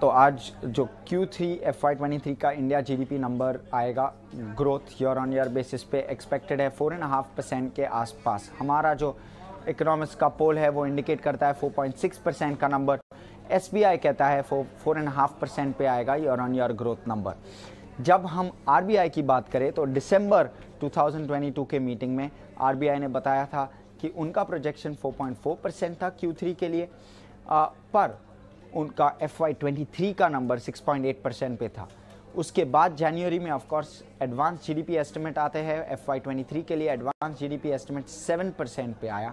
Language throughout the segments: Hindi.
तो आज जो Q3 FY23 का इंडिया जीडीपी नंबर आएगा growth year on year basis पे एक्सपेक्टेड है फोर एंड हाफ़ परसेंट के आसपास। हमारा जो इकोनॉमिक्स का पोल है वो इंडिकेट करता है 4.6 परसेंट का नंबर एसबीआई कहता है four four and half percent पे आएगा year on year growth number जब हम आरबीआई की बात करें तो दिसंबर 2022 के मीटिंग में आरबीआई ने बताया था कि उनका प्रोजेक्शन 4.4 परसेंट था Q3 के लिए। आ, पर उनका एफ़ वाई ट्वेंटी थ्री का नंबर 6.8 परसेंट पे था। उसके बाद जनवरी में ऑफकोर्स एडवांस जीडीपी एस्टिमेट आते हैं। एफ़ वाई ट्वेंटी थ्री के लिए advance GDP estimate seven percent पे आया।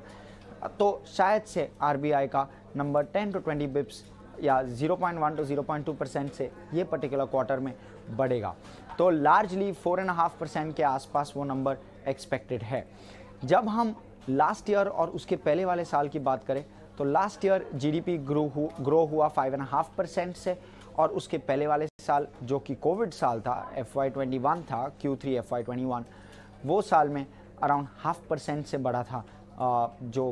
तो शायद से आरबीआई का नंबर टेन टू 20 बिप्स या 0.1 टू 0.2 परसेंट से ये पर्टिकुलर क्वार्टर में बढ़ेगा। तो largely four and half percent के आसपास वो नंबर एक्सपेक्टेड है। जब हम लास्ट ईयर और उसके पहले वाले साल की बात करें तो लास्ट ईयर जीडीपी ग्रो हु, ग्रो हुआ फाइव एंड हाफ़ परसेंट से और उसके पहले वाले साल जो कि कोविड साल था एफ़ वाई ट्वेंटी वन था Q three F Y twenty one वो साल में अराउंड हाफ़ परसेंट से बढ़ा था जो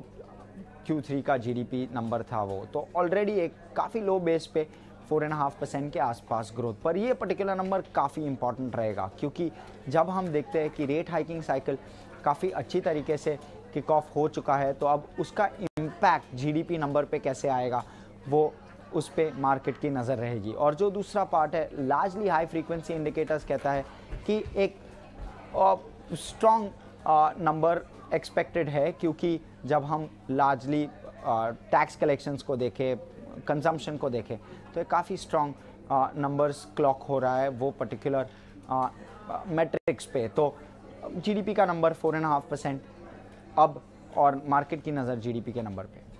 क्यू थ्री का जीडीपी नंबर था वो। तो ऑलरेडी एक काफ़ी लो बेस पे फोर एंड हाफ़ परसेंट के आसपास ग्रोथ पर ये पर्टिकुलर नंबर काफ़ी इंपॉर्टेंट रहेगा क्योंकि जब हम देखते हैं कि रेट हाइकिंग साइकिल काफ़ी अच्छी तरीके से किक ऑफ़ हो चुका है तो अब उसका इम्पैक्ट जीडीपी नंबर पे कैसे आएगा, वो उस पर मार्केट की नज़र रहेगी। और जो दूसरा पार्ट है लार्जली हाई फ्रीक्वेंसी इंडिकेटर्स कहता है कि एक स्ट्रॉन्ग नंबर एक्सपेक्टेड है, क्योंकि जब हम लार्जली टैक्स कलेक्शंस को देखें कंजम्पशन को देखें तो काफ़ी स्ट्रॉन्ग नंबर्स क्लॉक हो रहा है वो पर्टिकुलर मेट्रिक्स पे। तो जीडीपी का number four and half percent अब और मार्केट की नज़र जीडीपी के नंबर पे।